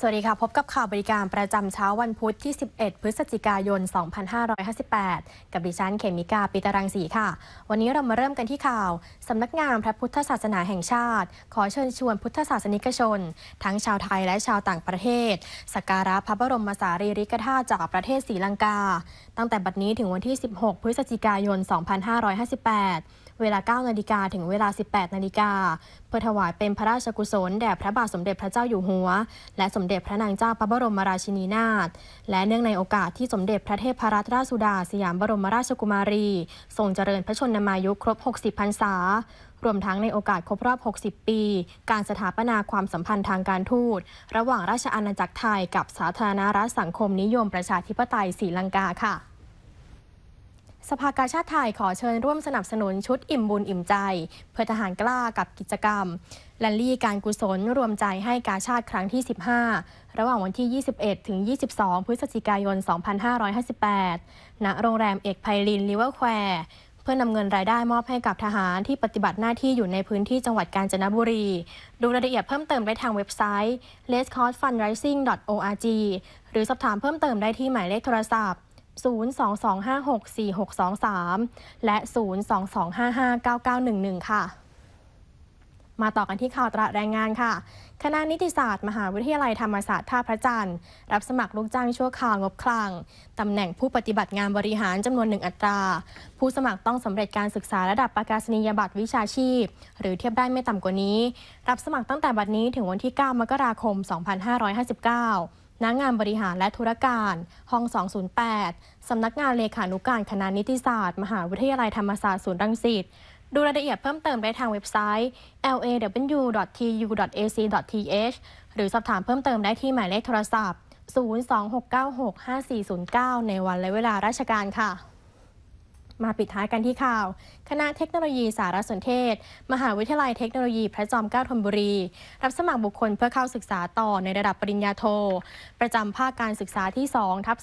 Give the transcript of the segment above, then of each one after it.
สวัสดีค่ะ พบกับข่าวบริการประจำเช้าวันพุธที่ 11 พฤศจิกายน 2558 กับดิฉันเขมิกาปิตรังสีค่ะ วันนี้เรามาเริ่มกันที่ข่าวสำนักงานพระพุทธศาสนาแห่งชาติ ขอเชิญชวนพุทธศาสนิกชน ทั้งชาวไทยและชาวต่างประเทศ สักการะพระบรมสารีริกธาตุจากประเทศศรีลังกา ตั้งแต่บัดนี้ถึงวันที่ 16 พฤศจิกายน 2558 เวลา 9 นาฬิกาถึงเวลา 18 นาฬิกาเพื่อถวายเป็นพระราชกุศลแด่พระบาทสมเด็จพระเจ้าอยู่หัว และสมเด็จพระนางเจ้าพระบรมราชินีนาถและเนื่องในโอกาสที่สมเด็จพระเทพรัตนราชสุดาสยามบรมราชกุมารี ทรงเจริญพระชนมายุครบ 60 พรรษารวมทั้งในโอกาสครบรอบ 60 ปี การสถาปนาความสัมพันธ์ทางการทูต ระหว่างราชอาณาจักรไทยกับสาธารณรัฐสังคมนิยมประชาธิปไตยศรีลังกาค่ะ สภากาชาติไทยขอเชิญร่วมสนับสนุนชุดอิ่มบุญอิ่มใจ เพื่อทหารกล้ากับกิจกรรมแรลลี่การกุศลรวมใจให้กาชาติครั้งที่ 15 ระหว่างวันที่ 21 ถึง 22 พฤศจิกายน 2558 ณ โรงแรมเอกไพลินลิเวอร์แควร์เพื่อนำเงินรายได้มอบให้กับทหารที่ปฏิบัติหน้าที่อยู่ในพื้นที่จังหวัดกาญจนบุรี ดูรายละเอียดเพิ่มเติมได้ทางเว็บไซต์ l e s c o s t f u n d r i s i n g org หรือสอบถามเพิ่มเติมได้ที่หมายเลขโทรศัพท์ 022564623 และ 022559911 ค่ะ มาต่อกันที่ข่าวตราแรงงานค่ะ คณะนิติศาสตร์ มหาวิทยาลัยธรรมศาสตร์ท่าพระจันทร์รับสมัครลูกจ้างชั่วคราวงบคลังตำแหน่งผู้ปฏิบัติงานบริหารจำนวนหนึ่งอัตรา ผู้สมัครต้องสำเร็จการศึกษาระดับประกาศนียบัตรวิชาชีพ หรือเทียบได้ไม่ต่ำกว่านี้ รับสมัครตั้งแต่บัดนี้ถึงวันที่ 9 มกราคม 2559 นักงานบริหารและธุรการ ห้อง 208 สำนักงานเลขานุการคณะนิติศาสตร์ มหาวิทยาลัยธรรมศาสตร์ศูนย์รังสิตดูรายละเอียดเพิ่มเติมได้ทางเว็บไซต์ law.tu.ac.th หรือสอบถามเพิ่มเติมได้ที่หมายเลขโทรศัพท์ 026965409 ในวันและเวลาราชการค่ะ มาปิดท้ายกันที่ข่าว คณะเทคโนโลยีสารสนเทศ มหาวิทยาลัยเทคโนโลยีพระจอมเกล้าธนบุรี รับสมัครบุคคลเพื่อเข้าศึกษาต่อในระดับปริญญาโท ประจำภาคการศึกษาที่2ทับ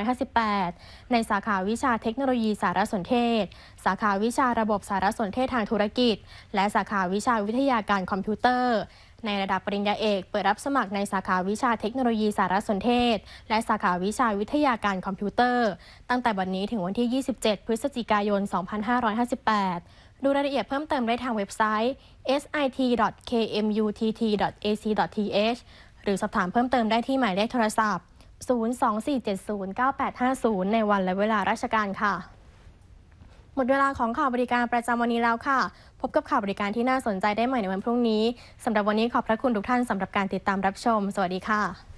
2558 ในสาขาวิชาเทคโนโลยีสารสนเทศ สาขาวิชาระบบสารสนเทศทางธุรกิจ และสาขาวิชาวิทยาการคอมพิวเตอร์ ในระดับปริญญาเอก เปิดรับสมัครในสาขาวิชาเทคโนโลยีสารสนเทศ และสาขาวิชาวิทยาการคอมพิวเตอร์ ตั้งแต่วันนี้ถึงวันที่ 27 พฤศจิกายน 2558 ดูรายละเอียดเพิ่มเติมได้ทางเว็บไซต์ sit.kmutt.ac.th หรือสอบถามเพิ่มเติมได้ที่หมายเลขโทรศัพท์ 024709850 ในวันและเวลาราชการค่ะ หมดเวลาของข่าวบริการประจำวันนี้แล้วค่ะ พบกับข่าวบริการที่น่าสนใจได้ใหม่ในวันพรุ่งนี้สำหรับวันนี้ขอบพระคุณทุกท่านสำหรับการติดตามรับชม สวัสดีค่ะ